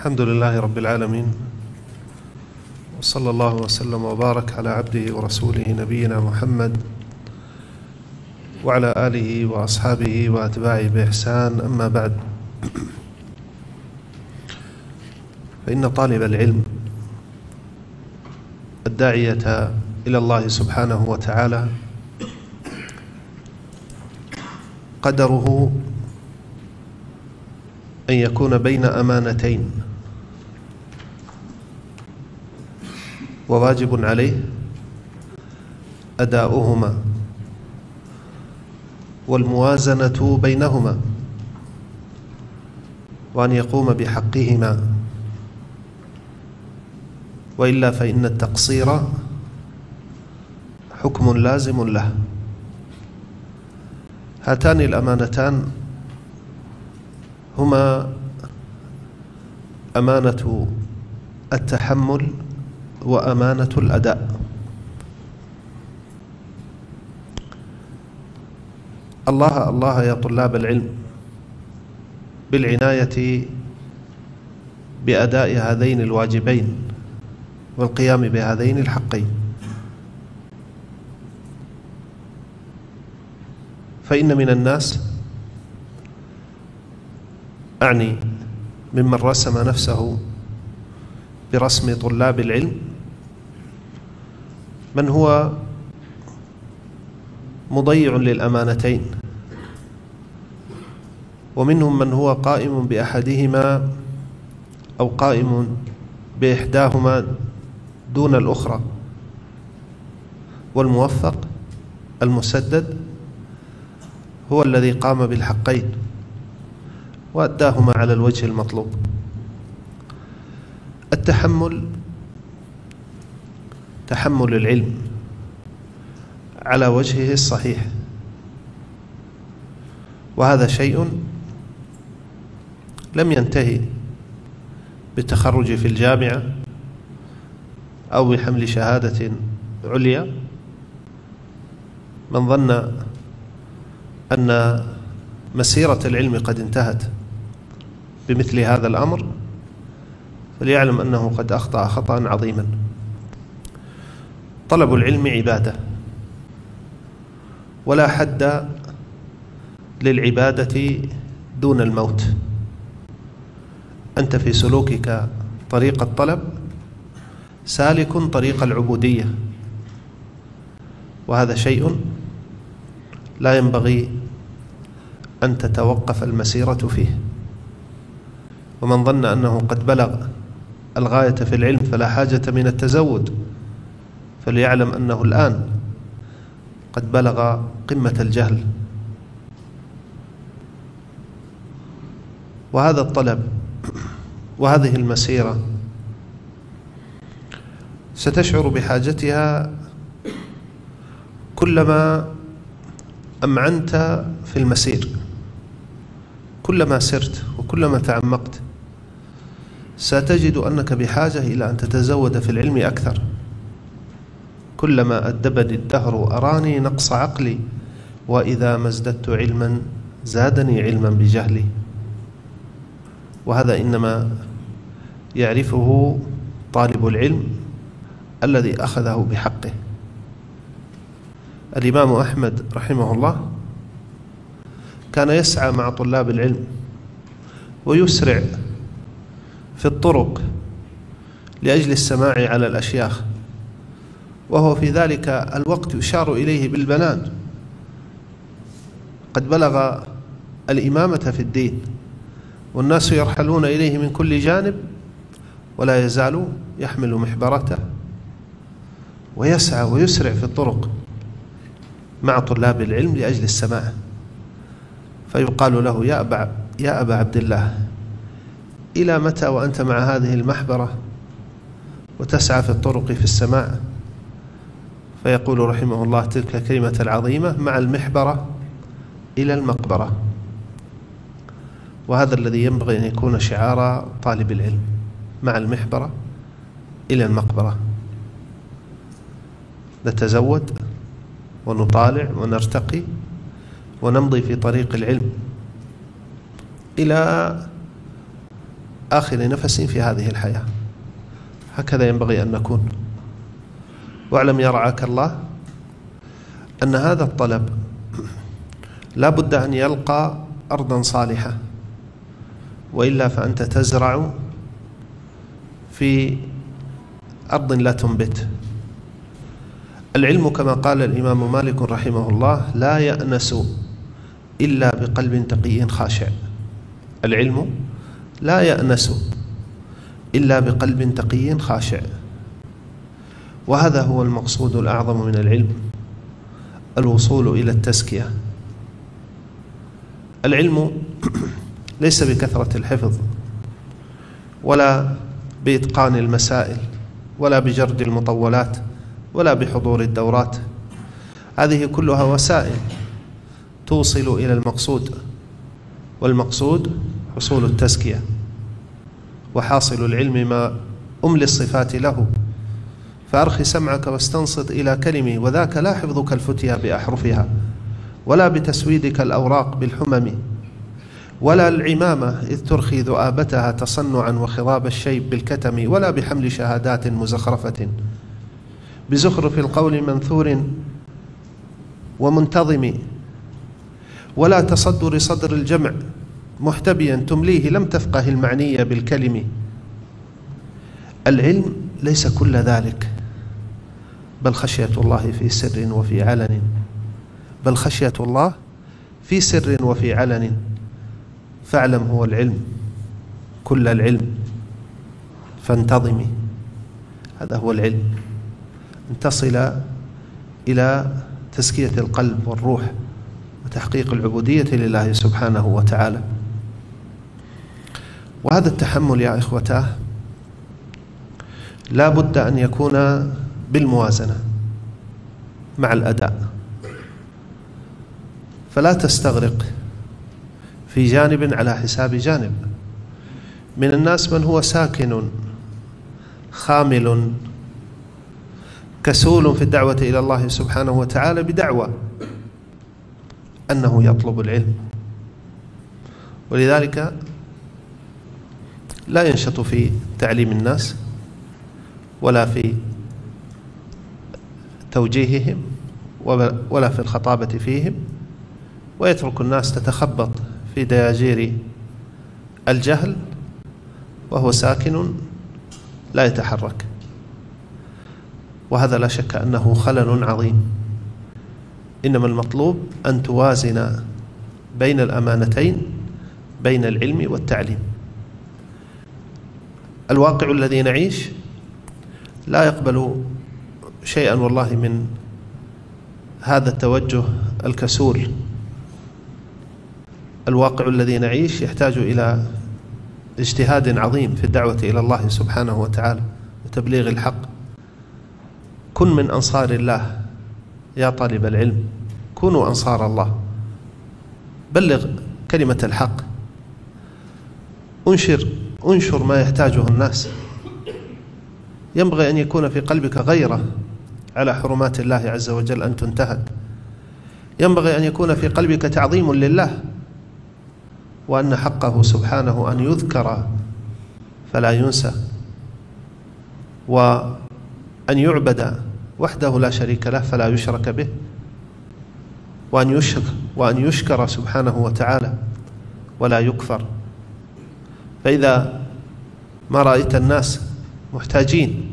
الحمد لله رب العالمين. وصلى الله وسلم وبارك على عبده ورسوله نبينا محمد وعلى آله وأصحابه وأتباعه بإحسان. أما بعد فإن طالب العلم الداعية إلى الله سبحانه وتعالى قدره أن يكون بين أمانتين. وواجب عليه أداؤهما والموازنة بينهما وأن يقوم بحقهما وإلا فإن التقصير حكم لازم له. هاتان الأمانتان هما أمانة التحمل وأمانة الأداء. الله الله يا طلاب العلم بالعناية بأداء هذين الواجبين والقيام بهذين الحقين. فإن من الناس أعني ممن رسم نفسه برسم طلاب العلم من هو مضيع للأمانتين؟ ومنهم من هو قائم بأحدهما أو قائم بإحداهما دون الأخرى؟ والموفق؟ المسدد؟ هو الذي قام بالحقين وأداهما على الوجه المطلوب. التحمل تحمل العلم على وجهه الصحيح. وهذا شيء لم ينتهي بالتخرج في الجامعة أو بحمل شهادة عليا. من ظن أن مسيرة العلم قد انتهت بمثل هذا الأمر فليعلم أنه قد أخطأ خطأ عظيما. طلب العلم عبادة. ولا حد للعبادة دون الموت. أنت في سلوكك طريق الطلب سالك طريق العبودية. وهذا شيء لا ينبغي أن تتوقف المسيرة فيه. ومن ظن أنه قد بلغ الغاية في العلم فلا حاجة من التزود. فليعلم أنه الآن قد بلغ قمة الجهل. وهذا الطلب وهذه المسيرة ستشعر بحاجتها كلما أمعنت في المسير كلما سرت وكلما تعمقت. ستجد أنك بحاجة إلى أن تتزود في العلم أكثر. كلما أدبني الدهر أراني نقص عقلي وإذا ما ازددت علما زادني علما بجهلي. وهذا إنما يعرفه طالب العلم الذي أخذه بحقه. الإمام أحمد رحمه الله كان يسعى مع طلاب العلم ويسرع في الطرق لأجل السماع على الأشياخ. وهو في ذلك الوقت يشار إليه بالبنان قد بلغ الإمامة في الدين والناس يرحلون إليه من كل جانب ولا يزال يحمل محبرته ويسعى ويسرع في الطرق مع طلاب العلم لأجل السماع. فيقال له يا أبا, يا أبا عبد الله إلى متى وأنت مع هذه المحبرة؟ وتسعى في الطرق في السماع. فيقول رحمه الله تلك كلمة العظيمة مع المحبرة إلى المقبرة. وهذا الذي ينبغي أن يكون شعار طالب العلم مع المحبرة إلى المقبرة. نتزود ونطالع ونرتقي ونمضي في طريق العلم إلى آخر نفس في هذه الحياة. هكذا ينبغي أن نكون. واعلم يا رعاك الله أن هذا الطلب لا بد أن يلقى أرضا صالحة وإلا فأنت تزرع في أرض لا تنبت. العلم كما قال الإمام مالك رحمه الله لا يأنس إلا بقلب تقي خاشع. العلم لا يأنس إلا بقلب تقي خاشع. وهذا هو المقصود الأعظم من العلم الوصول إلى التزكية. العلم ليس بكثرة الحفظ ولا بإتقان المسائل ولا بجرد المطولات ولا بحضور الدورات. هذه كلها وسائل توصل إلى المقصود والمقصود حصول التزكية وحاصل العلم ما أملي الصفات له. فأرخي سمعك واستنصت إلى كلمي وذاك لا حفظك الفتيا بأحرفها ولا بتسويدك الأوراق بالحمم ولا العمامة إذ ترخي ذؤابتها تصنعا وخضاب الشيب بالكتم ولا بحمل شهادات مزخرفة. بزخرف القول منثور ومنتظم ولا تصدر صدر الجمع محتبيا تمليه لم تفقه المعني بالكلم. العلم ليس كل ذلك. بل خشية الله في سر وفي علن. بل خشية الله في سر وفي علن. فاعلم هو العلم كل العلم. فانتظمي هذا هو العلم. أن تصل إلى تزكية القلب والروح وتحقيق العبودية لله سبحانه وتعالى. وهذا التحمل يا إخوتاه لا بد أن يكون بالموازنة مع الأداء. فلا تستغرق في جانب على حساب جانب. من الناس من هو ساكن خامل كسول في الدعوة إلى الله سبحانه وتعالى بدعوى أنه يطلب العلم. ولذلك لا ينشط في تعليم الناس ولا في توجيههم ولا في الخطابة فيهم ويترك الناس تتخبط في دياجير الجهل وهو ساكن لا يتحرك. وهذا لا شك أنه خلل عظيم. إنما المطلوب أن توازن بين الأمانتين بين العلم والتعليم. الواقع الذي نعيش لا يقبل شيئا والله من هذا التوجه الكسول. الواقع الذي نعيش يحتاج إلى اجتهاد عظيم في الدعوة إلى الله سبحانه وتعالى وتبليغ الحق. كن من أنصار الله يا طالب العلم. كونوا أنصار الله. بلغ كلمة الحق. انشر انشر ما يحتاجه الناس. ينبغي أن يكون في قلبك غيرة على حرمات الله عز وجل أن تنتهك. ينبغي أن يكون في قلبك تعظيم لله وأن حقه سبحانه أن يذكر فلا ينسى وأن يعبد وحده لا شريك له فلا يشرك به وأن يشكر, وأن يشكر سبحانه وتعالى ولا يكفر. فإذا ما رأيت الناس محتاجين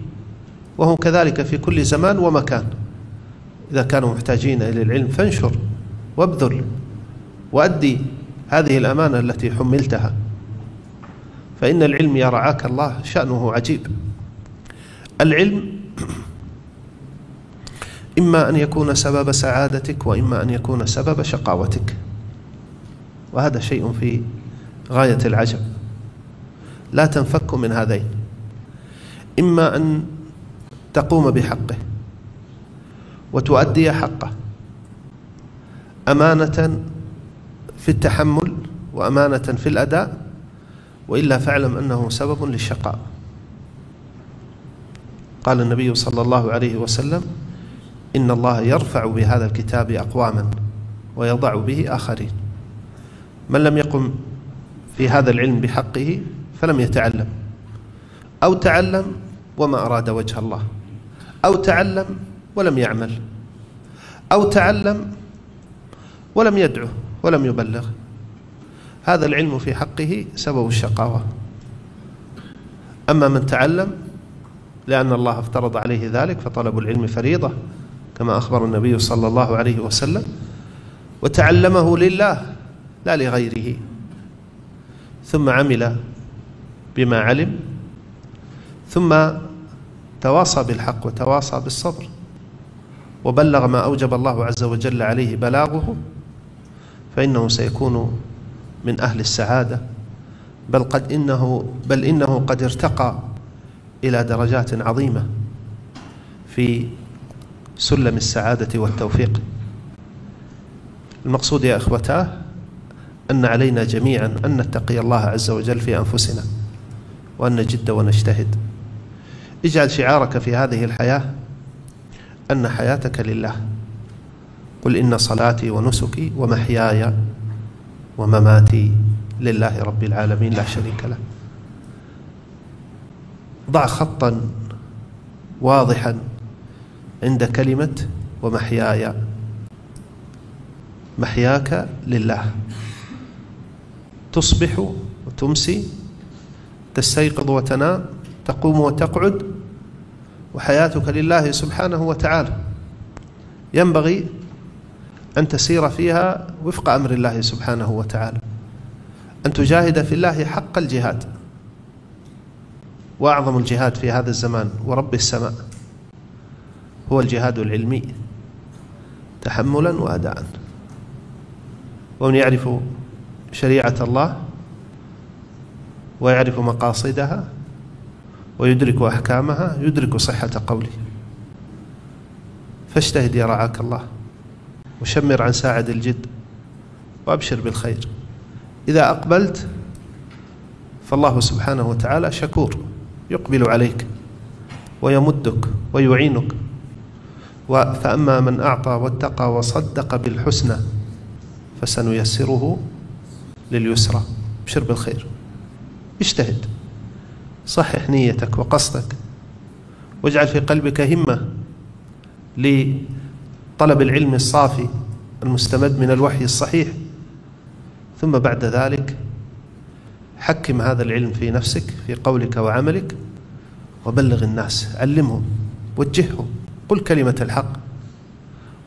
وهم كذلك في كل زمان ومكان. إذا كانوا محتاجين إلى العلم فانشر وابذل وأدي هذه الأمانة التي حملتها. فإن العلم يا رعاك الله شأنه عجيب. العلم إما أن يكون سبب سعادتك وإما أن يكون سبب شقاوتك. وهذا شيء في غاية العجب. لا تنفك من هذين. إما أن تقوم بحقه وتؤدي حقه. أمانة في التحمل وأمانة في الأداء وإلا فاعلم أنه سبب للشقاء. قال النبي صلى الله عليه وسلم إن الله يرفع بهذا الكتاب أقواما ويضع به آخرين. من لم يقم في هذا العلم بحقه فلم يتعلم أو تعلم وما أراد وجه الله. أو تعلم ولم يعمل أو تعلم ولم يدعو ولم يبلغ. هذا العلم في حقه سبب الشقاوة. أما من تعلم لأن الله افترض عليه ذلك فطلب العلم فريضة كما أخبر النبي صلى الله عليه وسلم. وتعلمه لله لا لغيره. ثم عمل بما علم ثم تواصى بالحق وتواصى بالصبر. وبلغ ما أوجب الله عز وجل عليه بلاغه فإنه سيكون من أهل السعادة. بل قد إنه بل إنه قد ارتقى إلى درجات عظيمة في سلم السعادة والتوفيق. المقصود يا إخوتاه أن علينا جميعا أن نتقي الله عز وجل في أنفسنا وأن نجد ونجتهد. اجعل شعارك في هذه الحياة أن حياتك لله. قل إن صلاتي ونسكي ومحياي ومماتي لله رب العالمين لا شريك له. ضع خطا واضحا عند كلمة ومحياي. محياك لله. تصبح وتمسي تستيقظ وتنام تقوم وتقعد وحياتك لله سبحانه وتعالى. ينبغي أن تسير فيها وفق أمر الله سبحانه وتعالى. أن تجاهد في الله حق الجهاد. وأعظم الجهاد في هذا الزمان ورب السماء. هو الجهاد العلمي. تحملا وأداء. ومن يعرف شريعة الله ويعرف مقاصدها ويدرك أحكامها يدرك صحة قوله فاجتهد يا رعاك الله. وشمر عن ساعد الجد. وأبشر بالخير. إذا أقبلت فالله سبحانه وتعالى شكور. يقبل عليك. ويمدك. ويعينك. فأما من أعطى واتقى وصدق بالحسنى فسنيسره لليسرى. أبشر بالخير. اجتهد. صحح نيتك وقصدك. واجعل في قلبك همة لطلب العلم الصافي المستمد من الوحي الصحيح. ثم بعد ذلك حكم هذا العلم في نفسك في قولك وعملك وبلغ الناس علمهم وجههم قل كلمة الحق.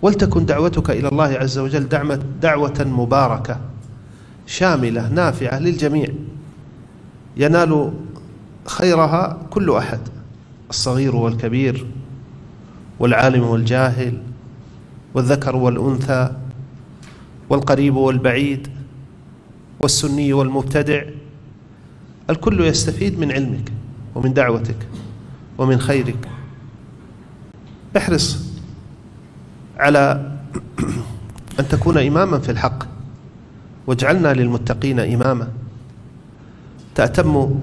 ولتكن دعوتك إلى الله عز وجل دعوة مباركة شاملة نافعة للجميع. ينال خيرها كل أحد الصغير والكبير والعالم والجاهل والذكر والأنثى والقريب والبعيد والسني والمبتدع الكل يستفيد من علمك ومن دعوتك ومن خيرك. احرص على أن تكون إماما في الحق واجعلنا للمتقين إماما. تأتم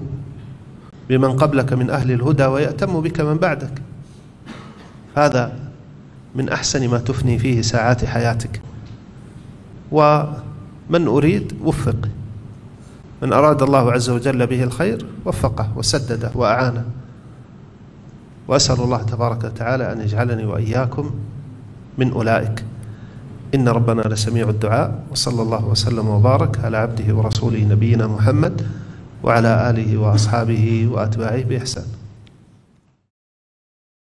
بمن قبلك من أهل الهدى ويأتم بك من بعدك. هذا من أحسن ما تفني فيه ساعات حياتك. ومن أريد وفق. من أراد الله عز وجل به الخير وفقه وسدده وأعانه. وأسأل الله تبارك وتعالى أن يجعلني وإياكم من أولئك. إن ربنا لسميع الدعاء وصلى الله وسلم وبارك على عبده ورسوله نبينا محمد. وعلى آله وأصحابه وأتباعه بإحسان.